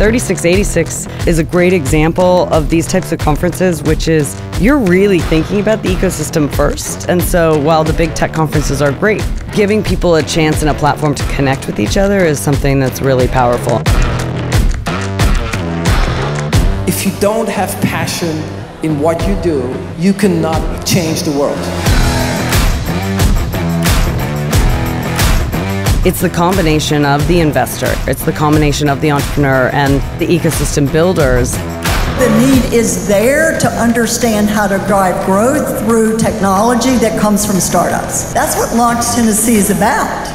3686 is a great example of these types of conferences, which is you're really thinking about the ecosystem first. And so while the big tech conferences are great, giving people a chance and a platform to connect with each other is something that's really powerful. If you don't have passion in what you do, you cannot change the world. It's the combination of the investor, it's the combination of the entrepreneur and the ecosystem builders. The need is there to understand how to drive growth through technology that comes from startups. That's what Launch Tennessee is about.